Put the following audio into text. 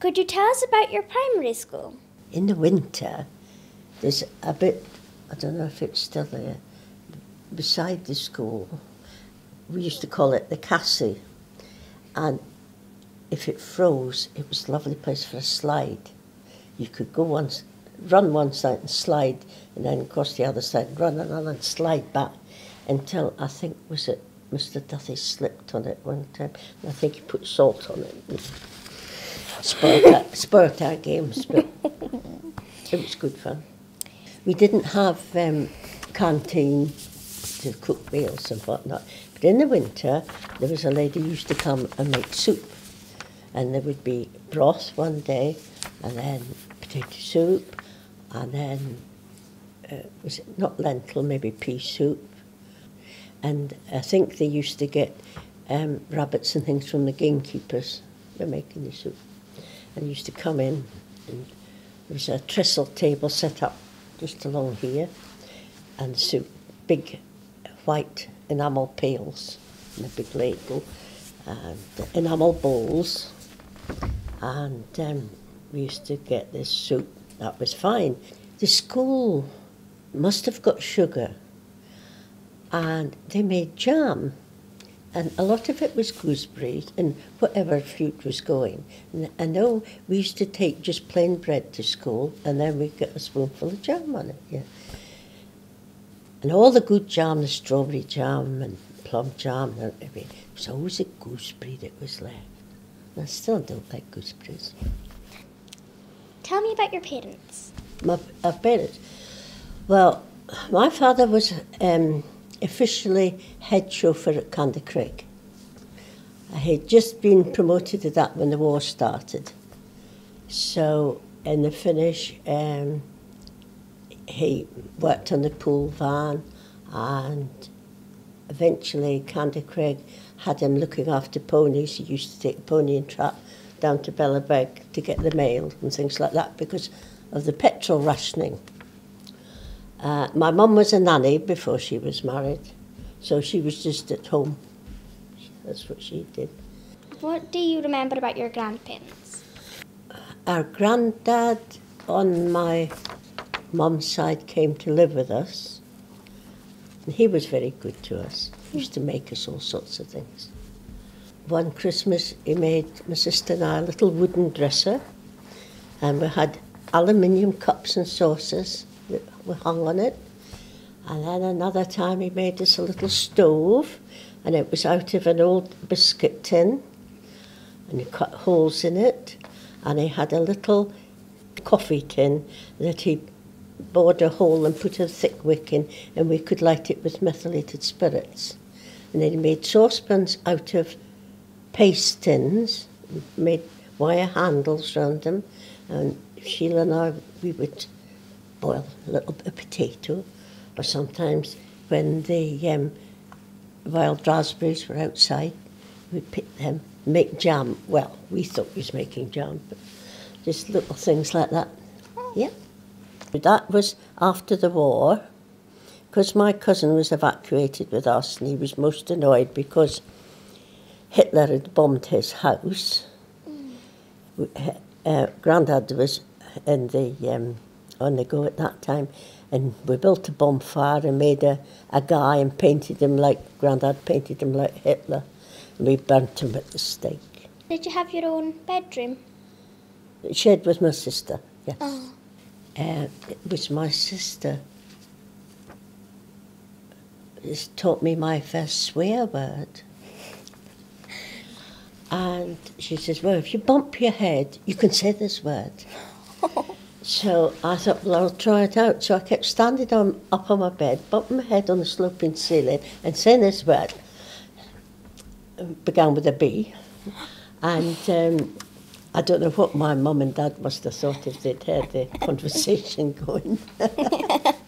Could you tell us about your primary school? In the winter, there's a bit, I don't know if it's still there, beside the school. We used to call it the Cassie. And if it froze, it was a lovely place for a slide. You could go one, run one side and slide, and then across the other side, run another and slide back until I think was it Mr. Duthie slipped on it one time. I think he put salt on it. Our, our games, but it was good fun. We didn't have um, canteen to cook meals and whatnot, but in the winter there was a lady who used to come and make soup, and there would be broth one day, and then potato soup, and then uh, was it not lentil, maybe pea soup, and I think they used to get um, rabbits and things from the gamekeepers. They're making the soup, and used to come in, and there was a trestle table set up just along here, and soup, big white enamel pails, and a big ladle, and enamel bowls, and um, we used to get this soup. That was fine. The school must have got sugar and they made jam. And a lot of it was gooseberries and whatever fruit was going. And I know we used to take just plain bread to school and then we'd get a spoonful of jam on it, yeah. And all the good jam, the strawberry jam and plum jam, and everything, there was always a gooseberry that was left. And I still don't like gooseberries. Tell me about your parents. My parents, well, my father was um, officially head chauffeur at Candacraig. I had just been promoted to that when the war started. So in the finish, um, he worked on the pool van and eventually Candacraig had him looking after ponies. He used to take pony and trap down to Bellabeg to get the mail and things like that because of the petrol rationing. Uh, my mum was a nanny before she was married, so she was just at home. That's what she did. What do you remember about your grandparents? Our granddad on my mum's side came to live with us. And he was very good to us. He used to make us all sorts of things. One Christmas, he made my sister and I a little wooden dresser, and we had aluminium cups and saucers were hung on it. And then another time, he made us a little stove, and it was out of an old biscuit tin, and he cut holes in it, and he had a little coffee tin that he bored a hole and put a thick wick in, and we could light it with methylated spirits. And then he made saucepans out of paste tins, made wire handles round them, and Sheila and I, we would boil a little bit of potato, or sometimes when the um, wild raspberries were outside, we'd pick them, make jam. Well, we thought we was making jam, but just little things like that. Yeah. But that was after the war, because my cousin was evacuated with us, and he was most annoyed because Hitler had bombed his house. Mm. Uh, Grandad was in the um, on the go at that time, and we built a bonfire and made a, a guy and painted him like Grandad painted him like Hitler, and we burnt him at the stake. Did you have your own bedroom? Shared with my sister, yes. Oh. Uh, it was my sister who taught me my first swear word. And she says, Well, if you bump your head, you can say this word. so I thought, Well, I'll try it out. So I kept standing on, up on my bed, bumping my head on the sloping ceiling, and saying this word. It began with a B. And um, I don't know what my mum and dad must have thought if they'd heard the conversation going.